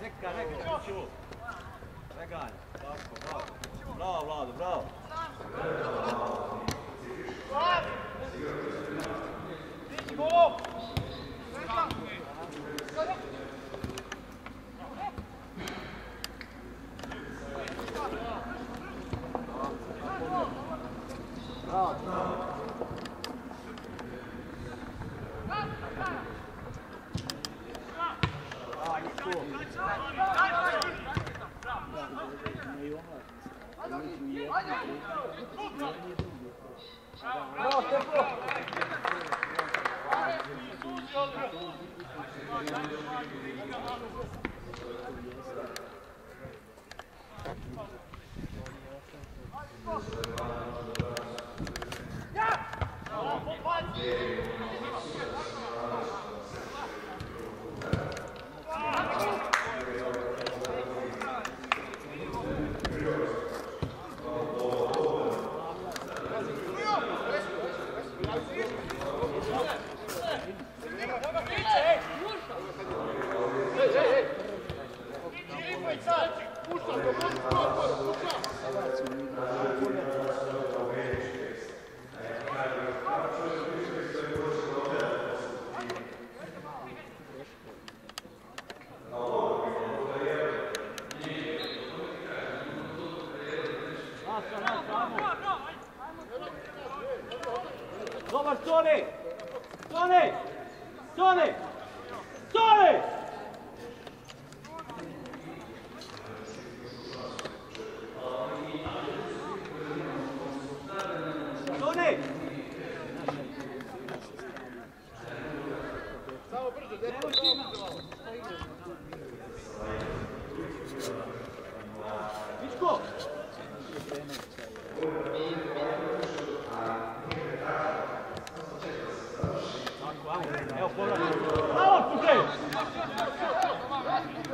Neka, neka, ću. Reganj, tako, bravo. Bravo, Vlado, bravo. Bravo,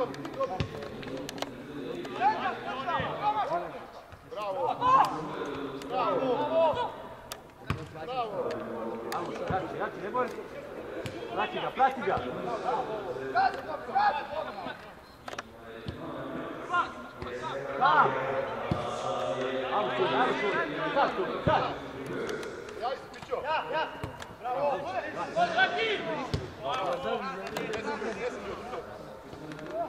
Bravo! Jači, jači, ne boj. Prati ga, prati ga. Da!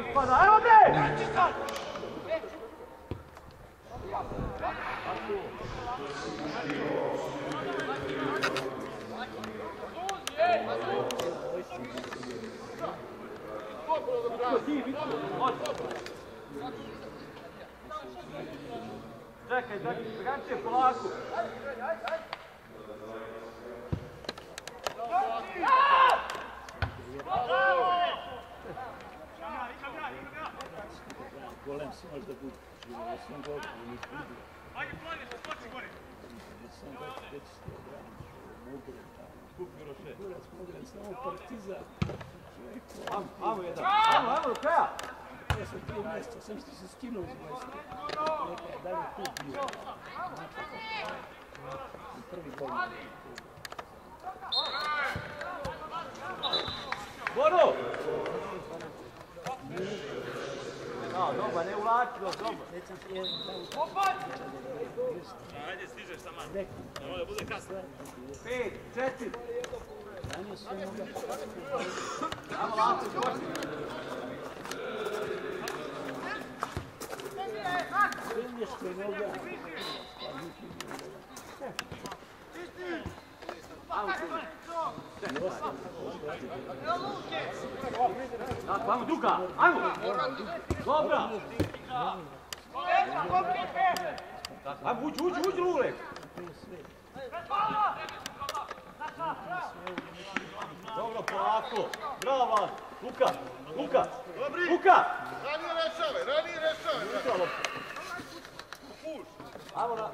Ajmo tu, ajmo tu. Sad tu, Golem simaš da budu. Sam golem, ili budu. Ajde, plane, skoči gore. Sam golem, već ste obraniš. Mugre, tamo. Kupi roše. Gurac, mugre, samo partizan. Amo, amo jedan. Amo, amo, do kraja. Ja sam tri mjesta, sam što se skinuo iz mjesta. Neka je dalje tu bio. Prvi golem. Boru! Da, dobro, ne ulači, se jedan tamo. Ajde, stižeš sama. Nemoj da bude kasno. Pet, četiri. Laco, dođi. Ajmo Duka, ajmo! Dobra! Ajmo, uđi, uđi, uđi, Lulek! Dobro, polako! Bravo! Luka, Luka! Luka! Ranije rešave, ranije rešave. Ajmo na...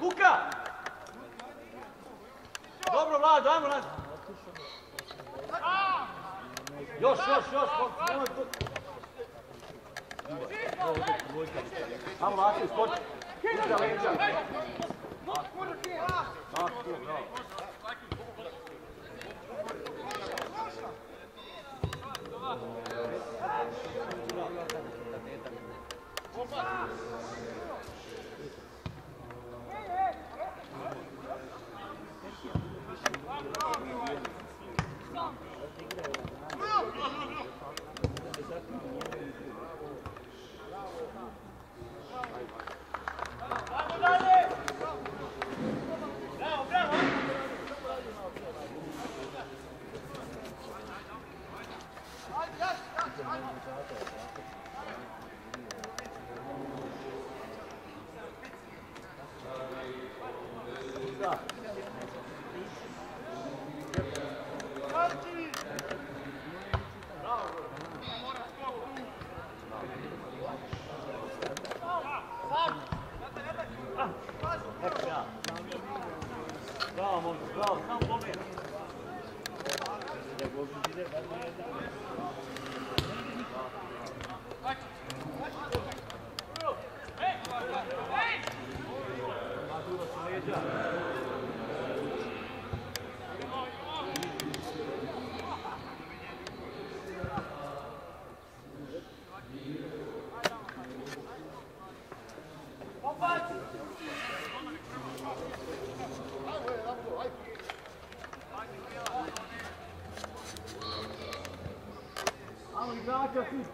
Luka! Vlado, ajmo na... Još, još, još, nemoj tu... Ajmo. Uđa leđa. Tako,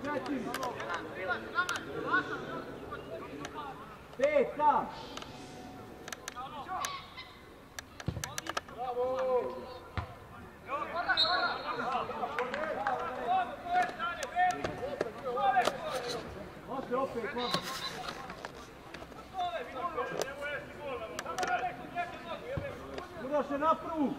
igrača svi četiri. Pet sam. Može opet, može. Udaš se na prvu.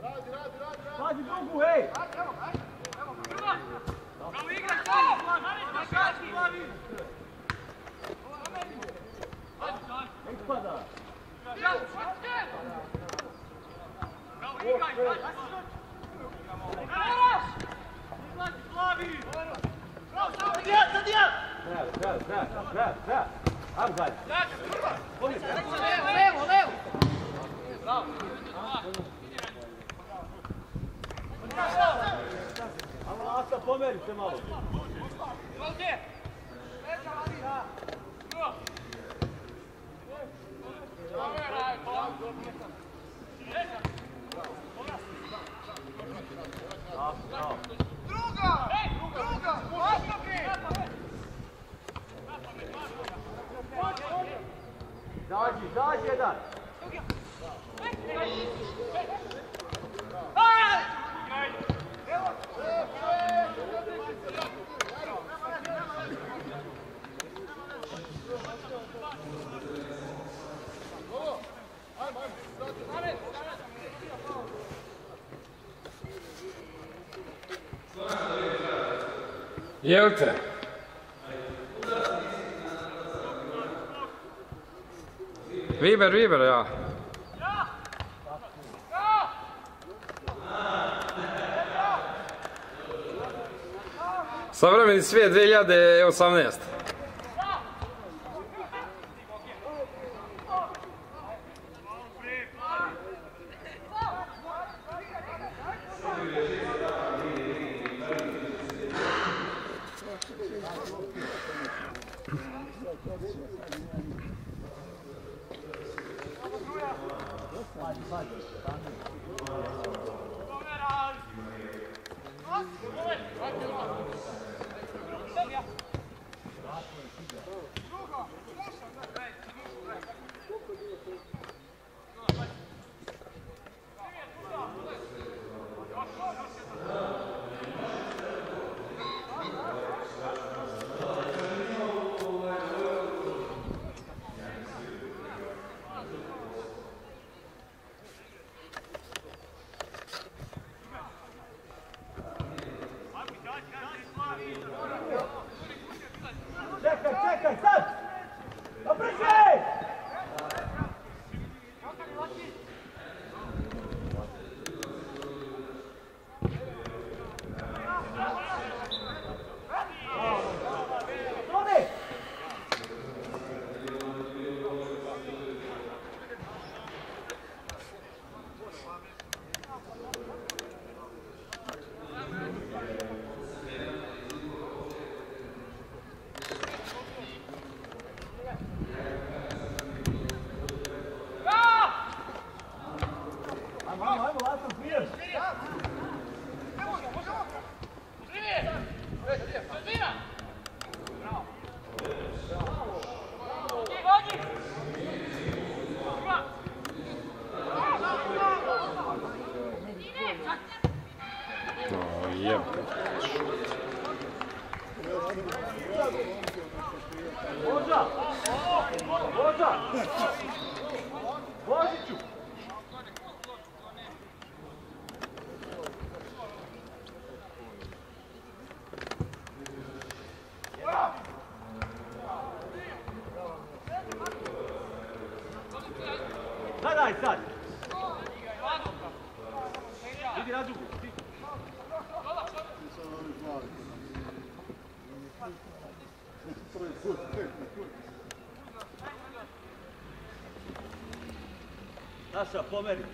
Quase então bom pro rei. Bravo, bravo, bravo, bravo. Vamos, vai. Valeu, valeu. Bravo. Lasa, pomeri se malo. Zađi, zađi jedan. Jel te? Viber, Viber, ja. Savremeni svijet 2018. Asa, pomer.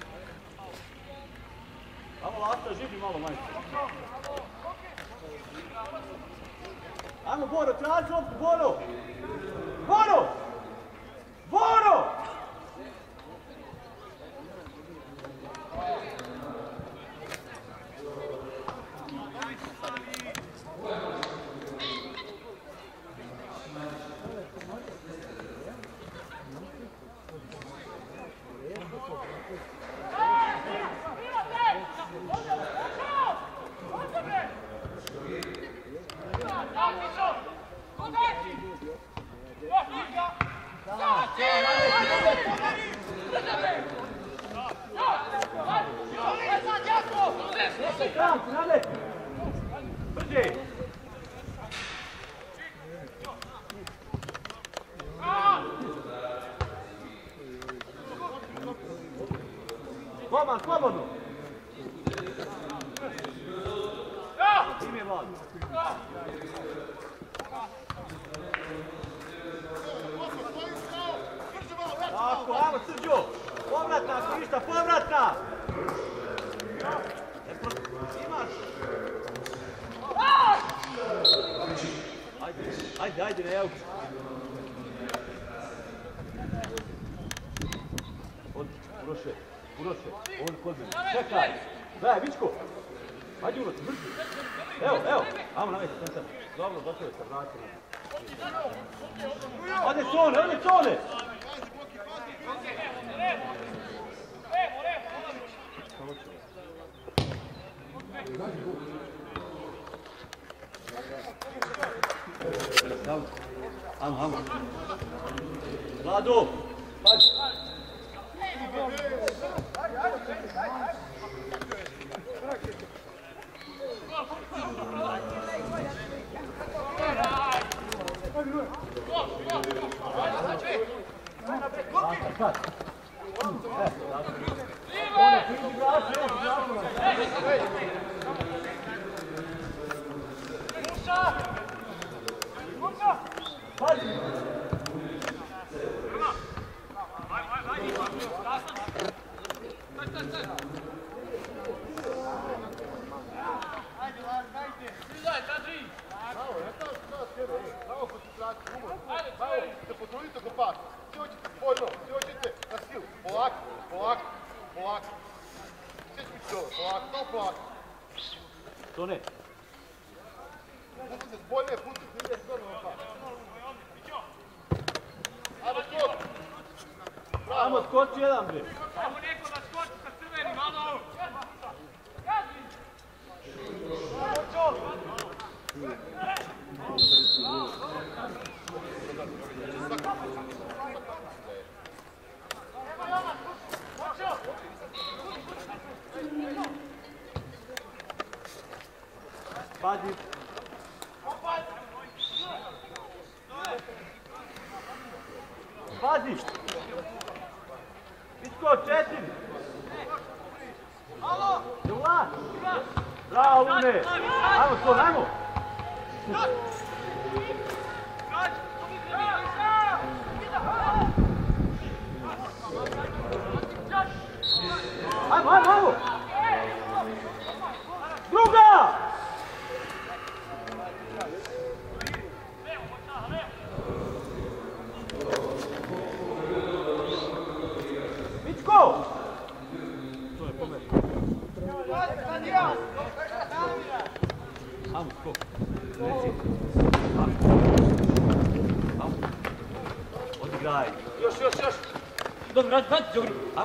Skoč jedan bre.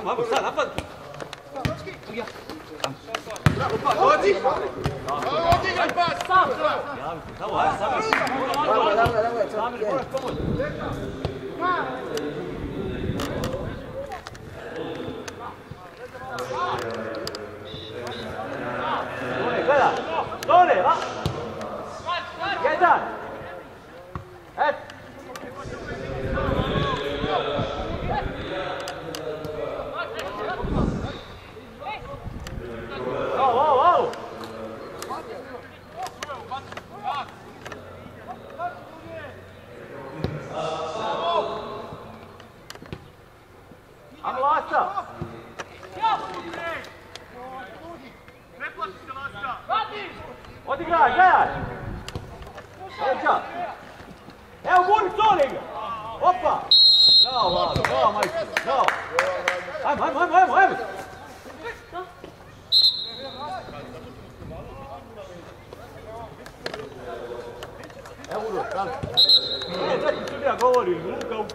한번 봅시다. Ajmo, ajmo, ajmo, ajmo, ajmo! Evo Udo, stani. Ne, da ti sudija govori, Luka u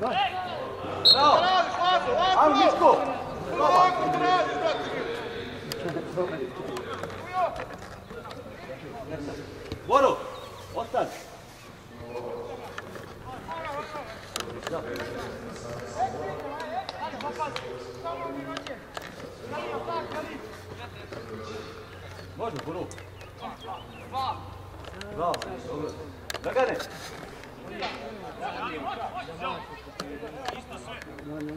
Bravo! Radiš, Lazo, Lazo! Ajmo Miško! Lako to radiš, brate. Bravo,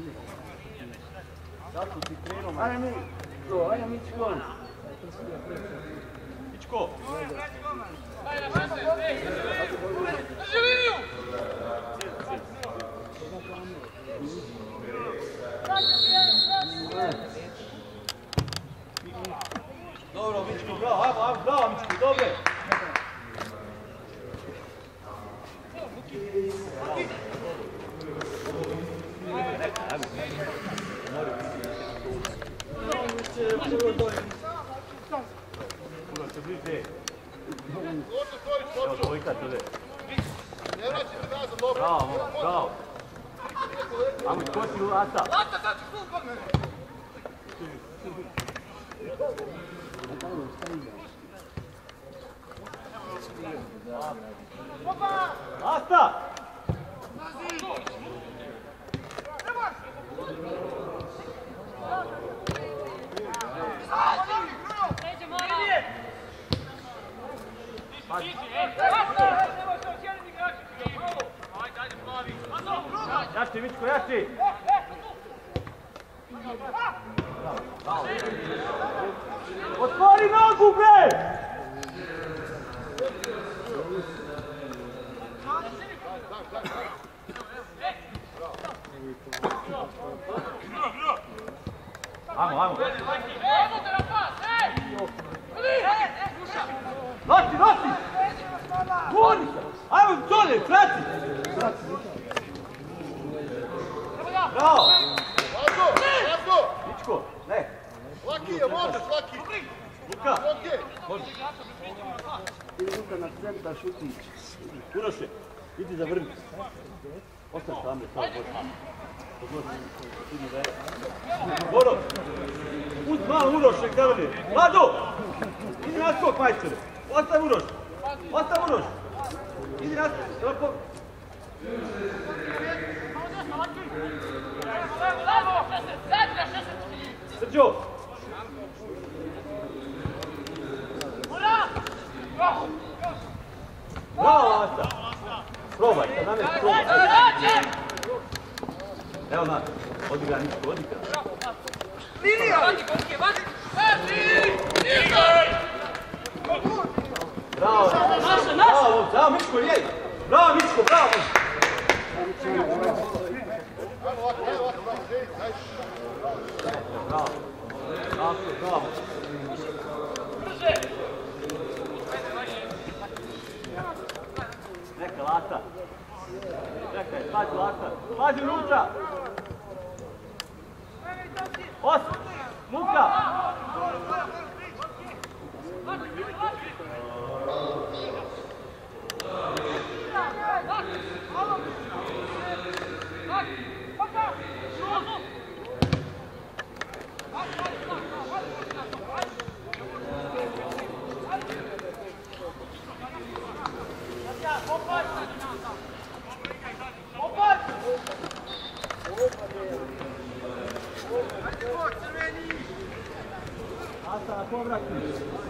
dobro. Mičko, bravo, bravo, Mičko, dobro! Puno se bliže. Loše stvoriš, Evo, počeo. dvojka tu je. Ne vraćaj se nazad, dobro. Bravo, bravo. Ajmo, skoči u Asa. Lata, sad ću kod mene! Asa! Stiži, Jači, Mičko, jači! Otvori nogu, bre! Da, da, da. Pas, ej! Nosi, nosi! Gurni se! Ajmo, dole, prati! Bravo! Mičko, ne, Laki je, možeš, Laki! Luka! Idi Luka na centar, šutić. Uroše, idi za vrni. Ostaš tamo, sad boš. Boro, uz malo Uroše, gdje vrni. Vlado, idi na skok, majstore. Ostav Uroš, ostav Uroš. Idi na skok? Srđo, bravo, Asta. Probaj, sad namjeti, probaj. Evo na! Vadi! Igor! Bravo, bravo, bravo, Mičko, jej. Bravo, Mičko, bravo. Bravo, bravo, bravo. Neka lata. Pazi lata. Pazi ruča. Os, muka. Na povratku.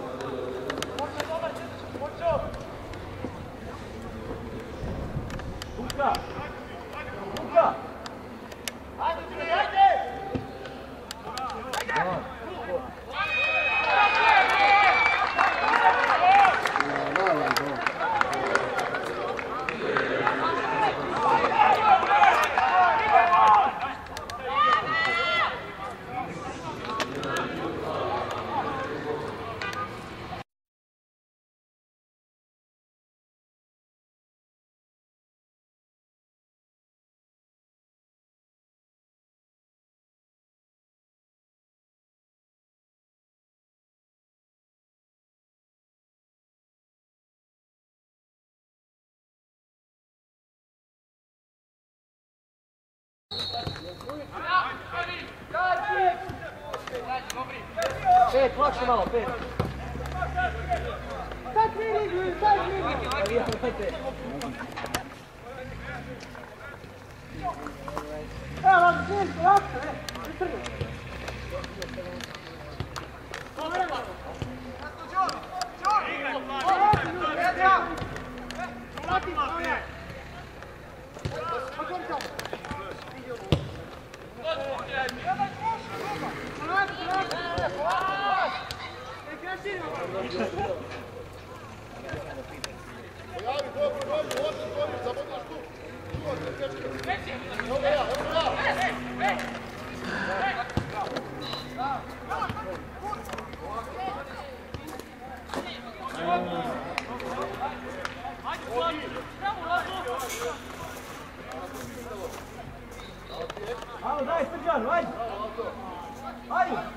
Pet, lakše malo, pet. Pojavi, dobro, dobro, loši, dobro, zabodneš tu. Tu, od tečke. Evo ga ja, evo ga ja. Ajmo, daj Srđan, ajde. Ajde.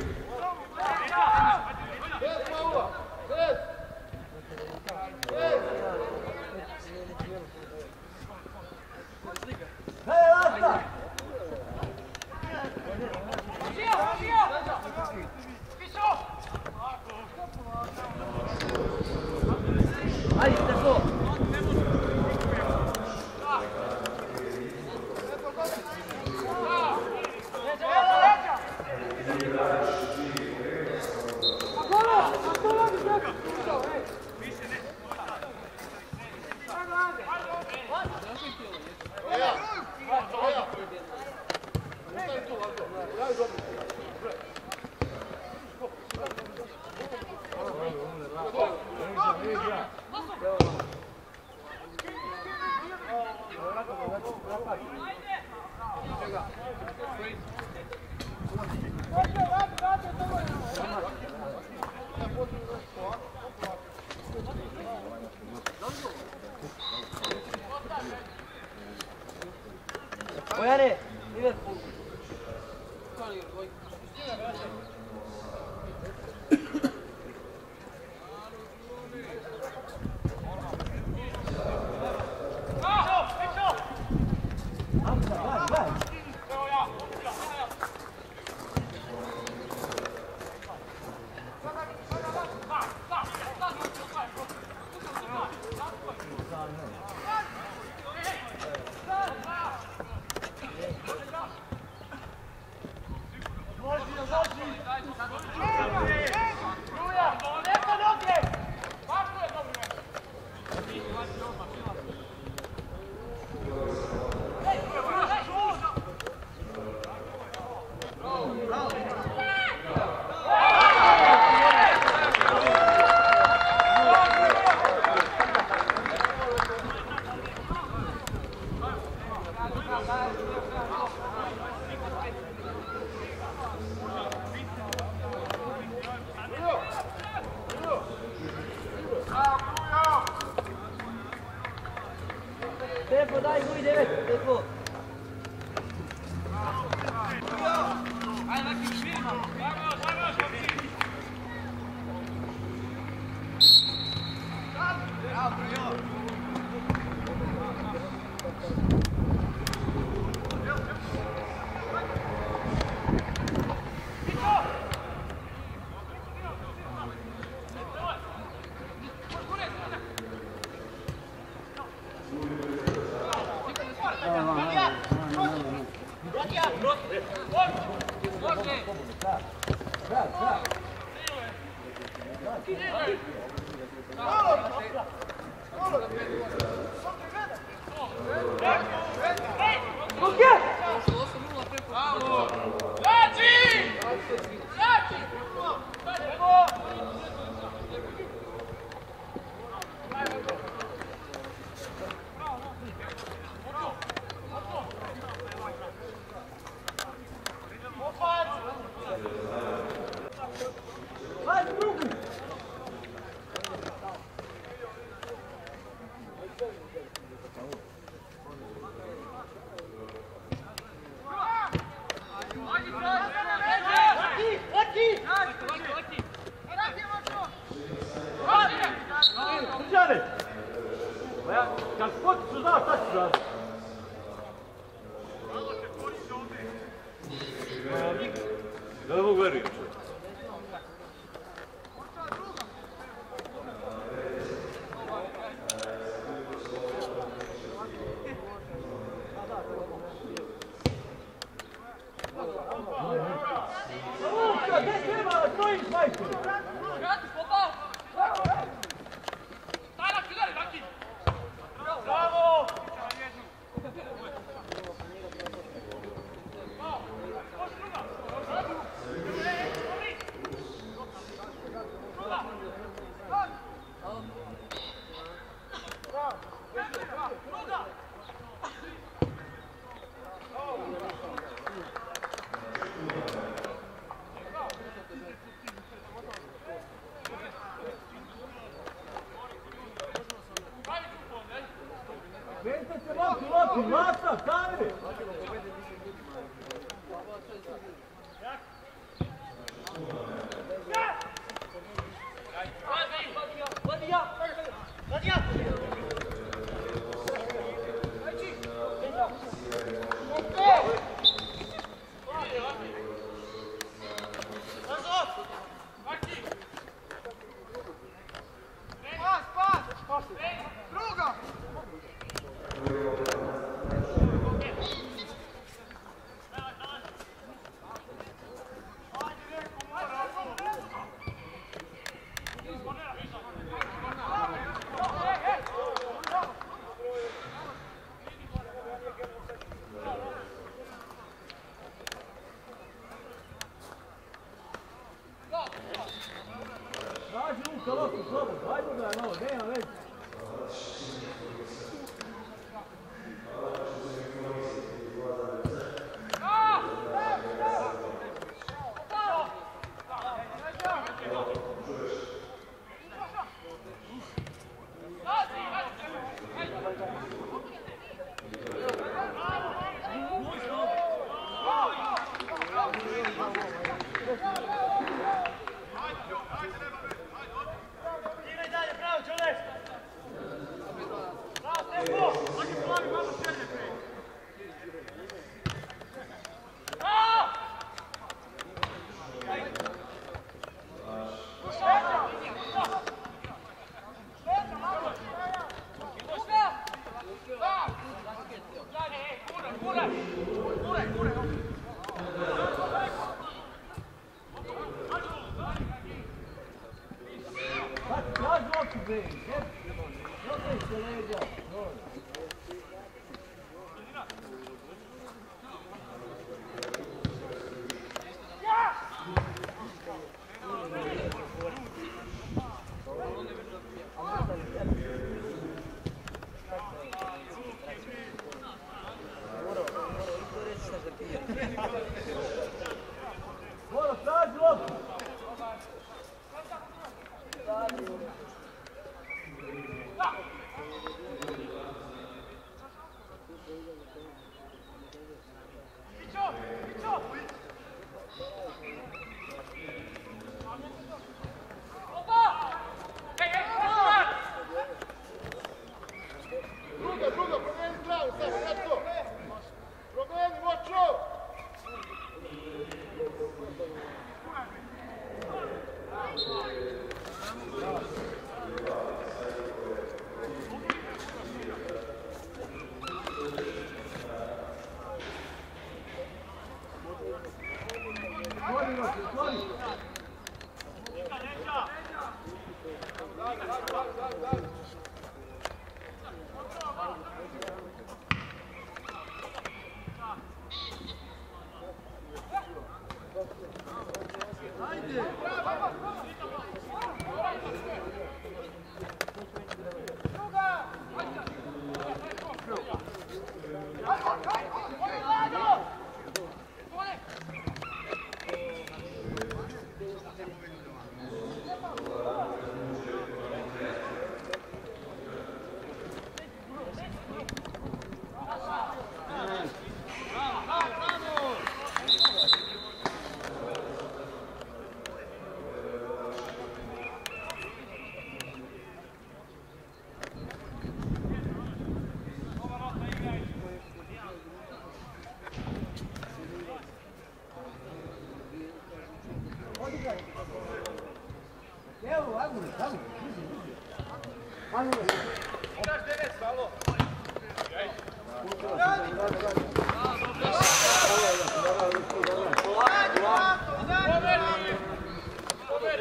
Hey,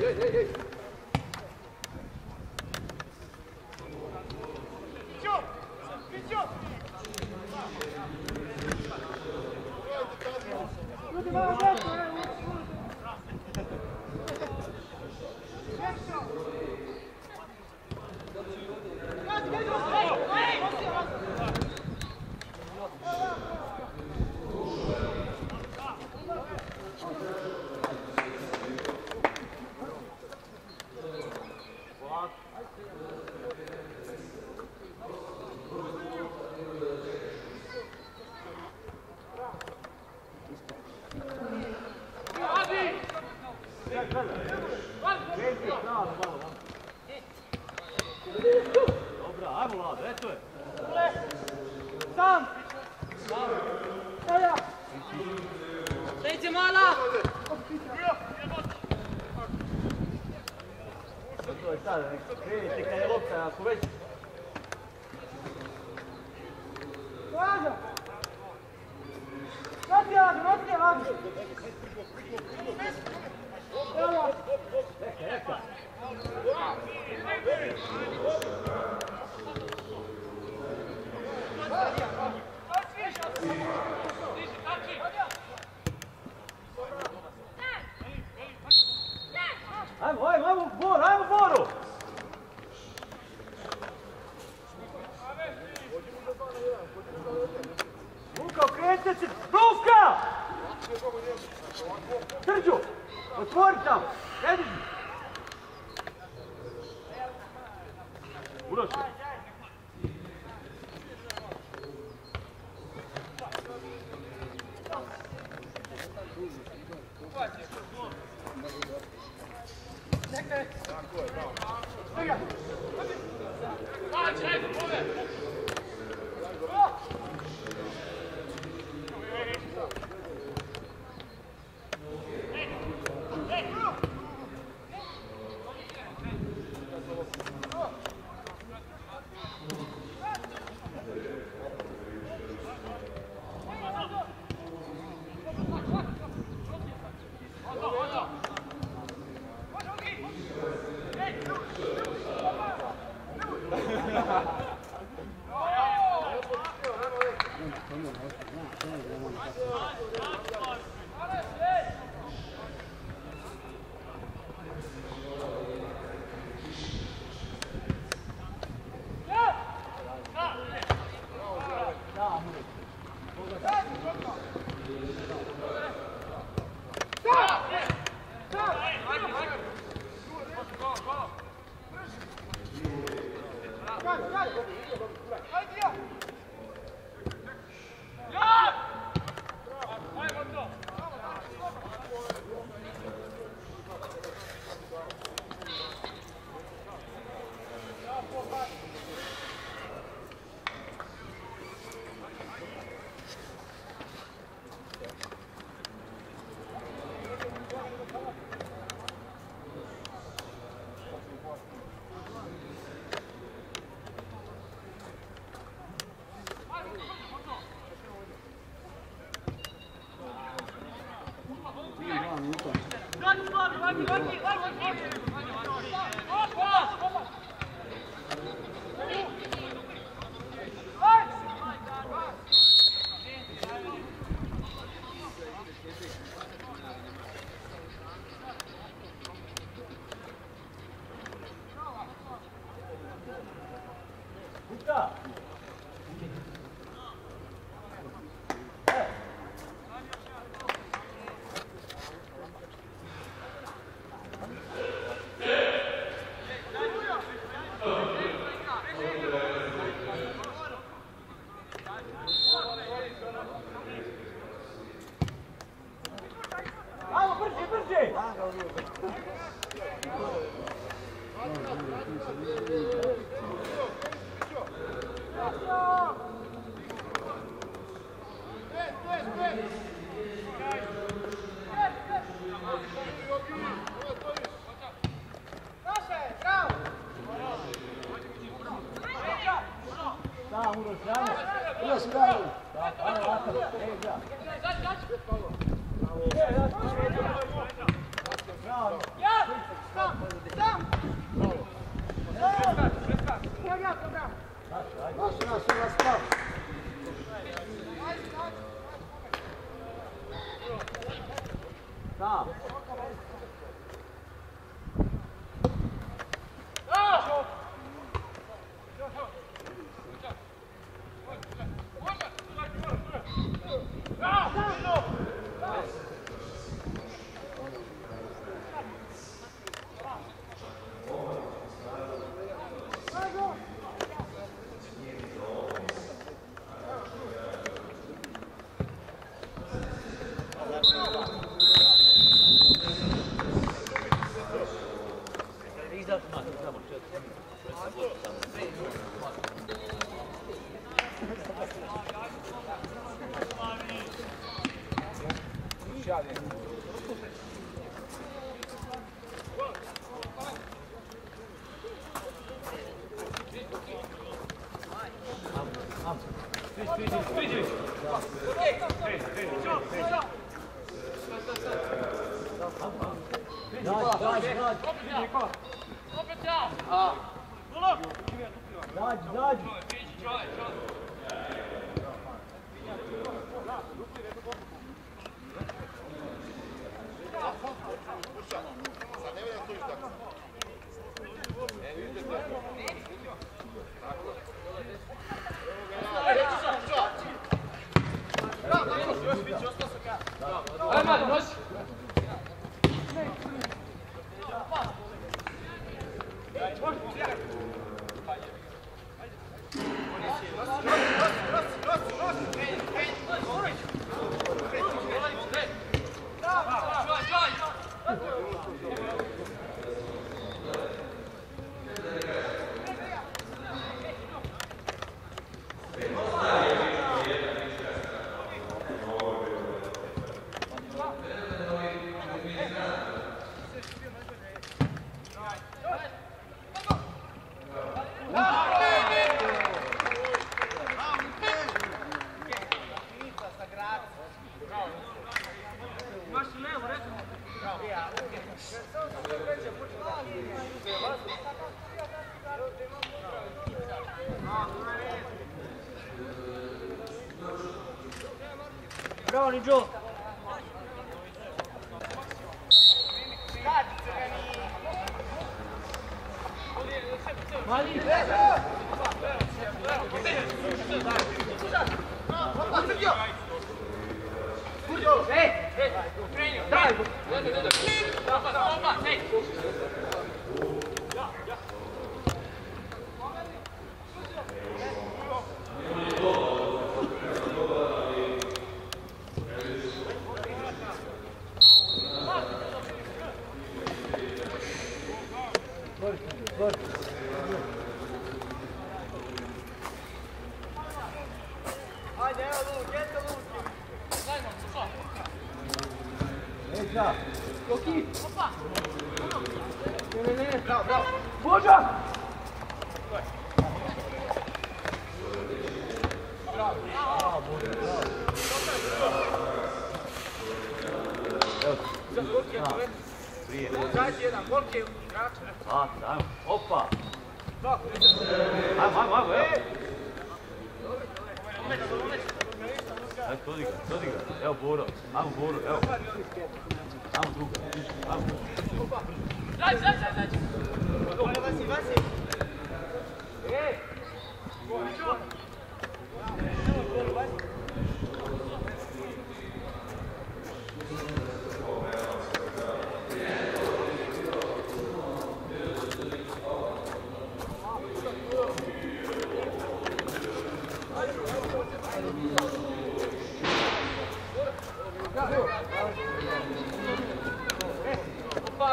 hey, hey, hey.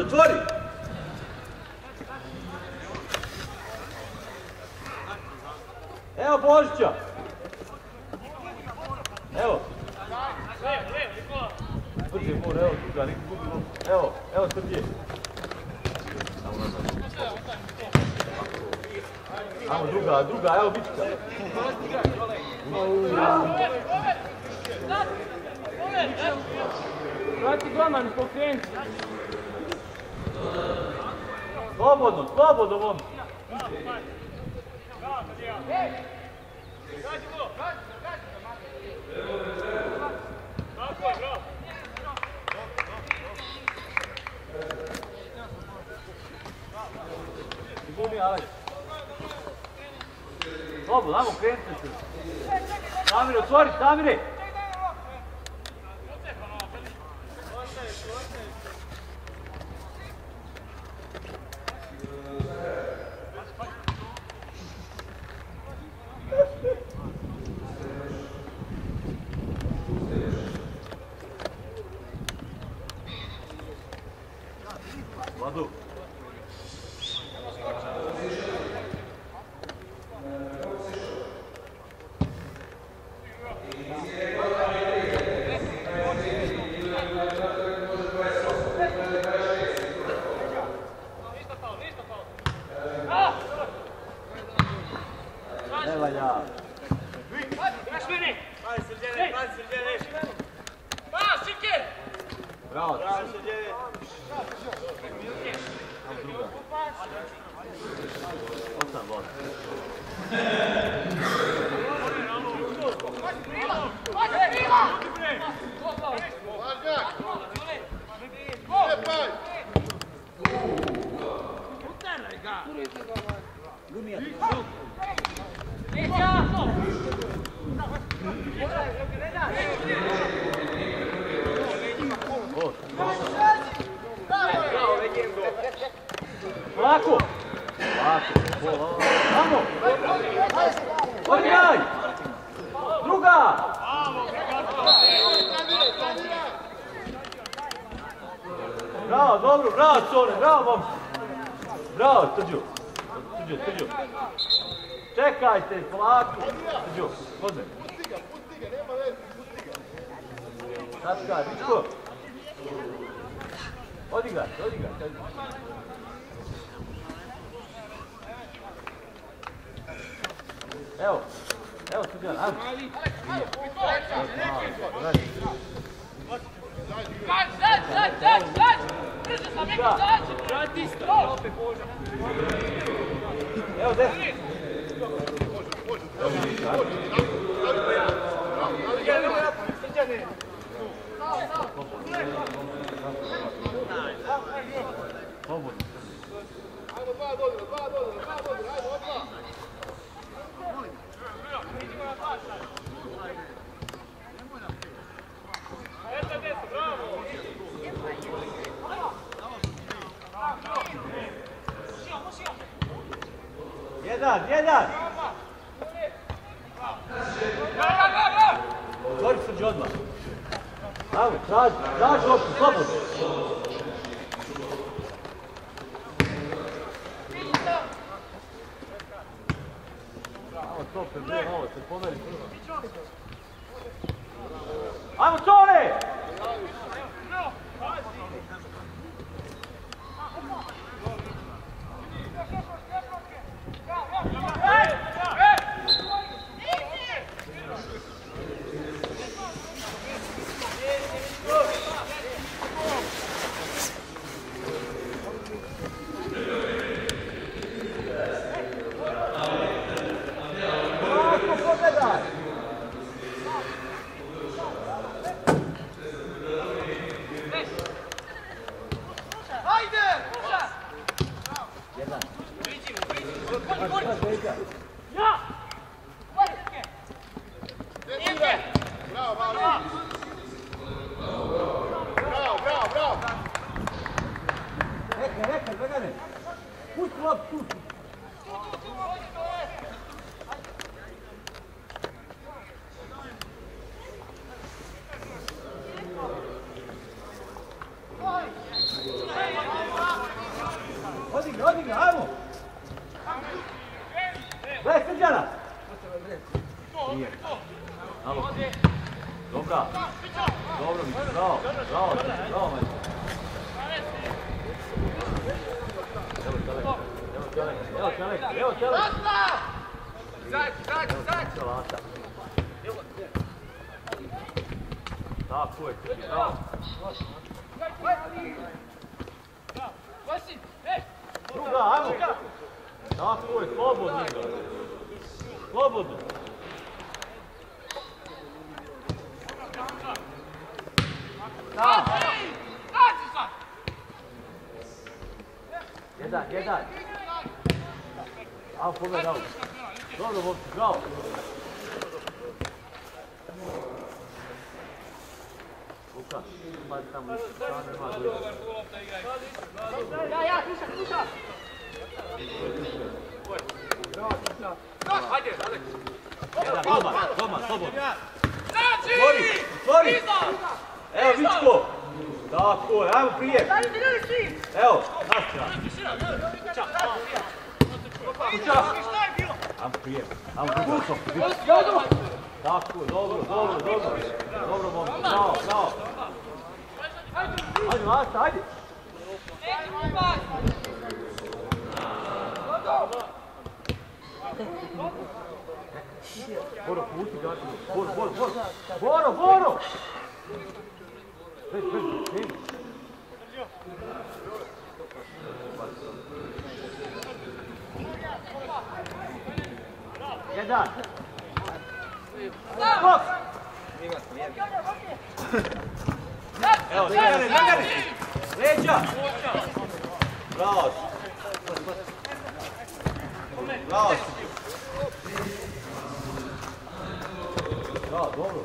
Otvori! Evo Božića! Evo! Brže mora, evo druga, nek gubi loptu. Evo, evo Srđe. Ajmo druga, druga, evo bička. Vrati glaman, pokrenuti. Slobodno, slobodno, ajde. Slobodno, ajmo krenuti se. Samire, otvori, Samire! 担保人。ある。Boro, puti gati. Boro, Boro, Boro. Boro, Boro! Hej, hej, hej. Jedan. Kok! Evo, Dragane, Dragane! Leđa! Bravo! Bravo! Ja, dobro.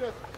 Može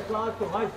claro, mais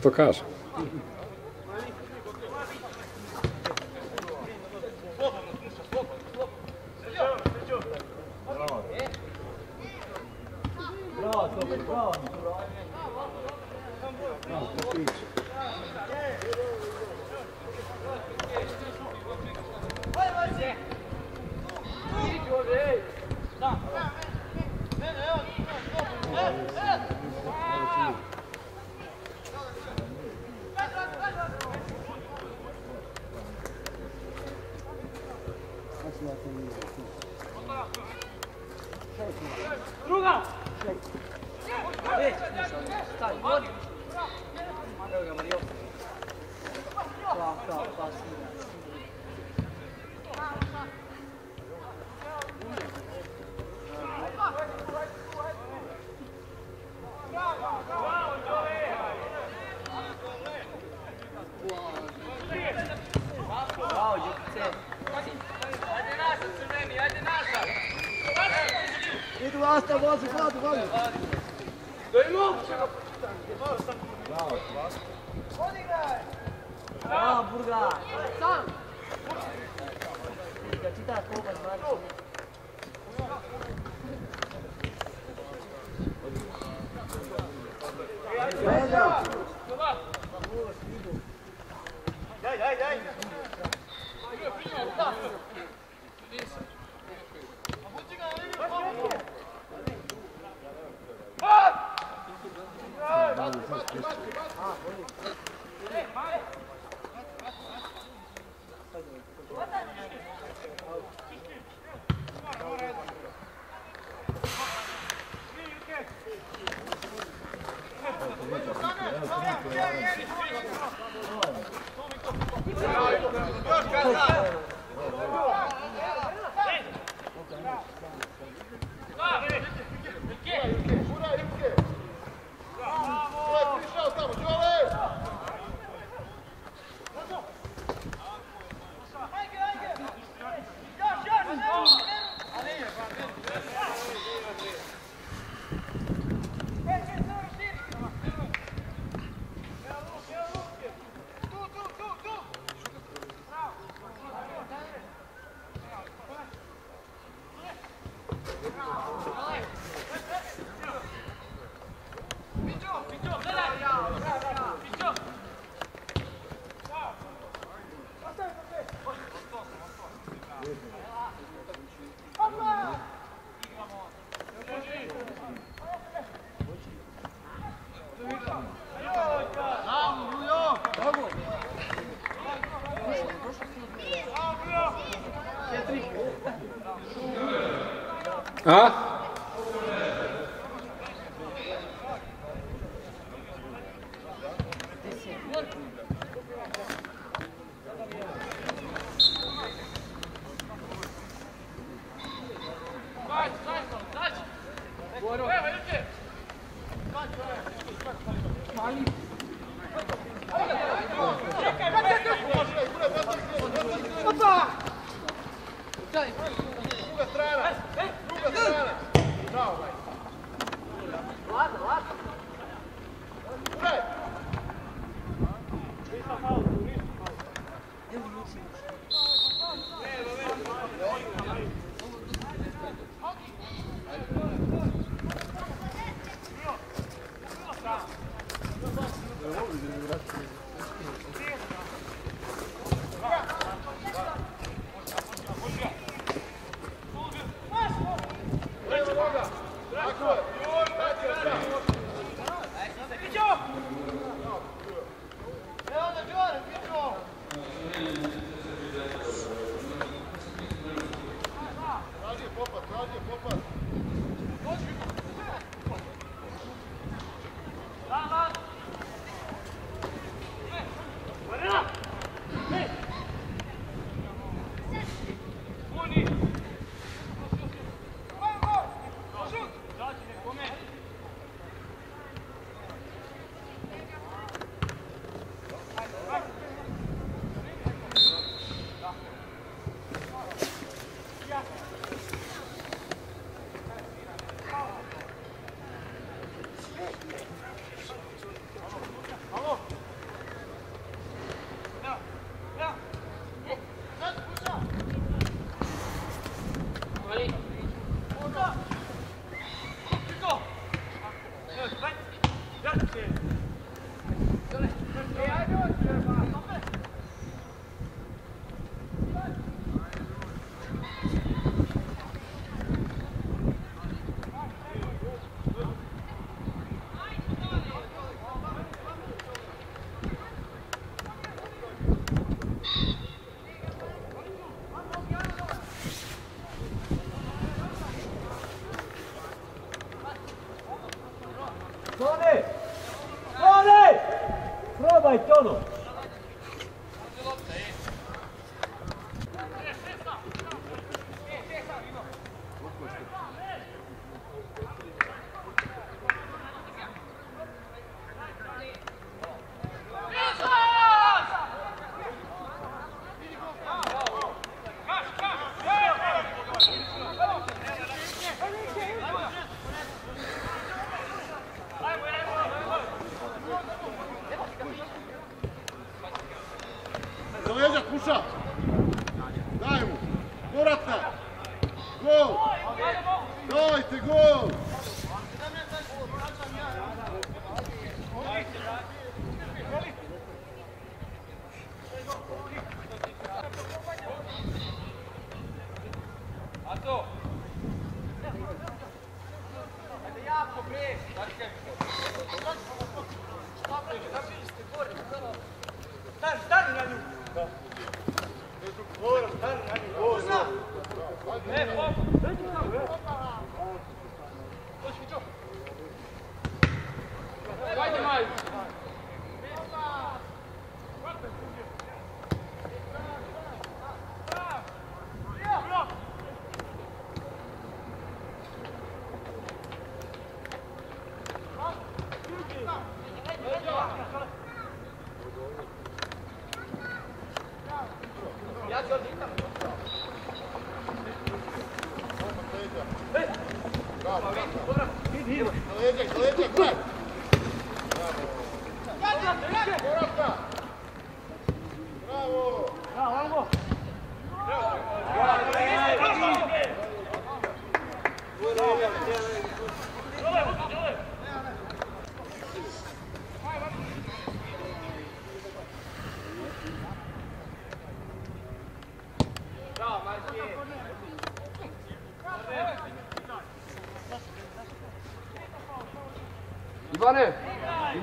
tocar casa. Vamos, Ne, Bob,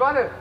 butter.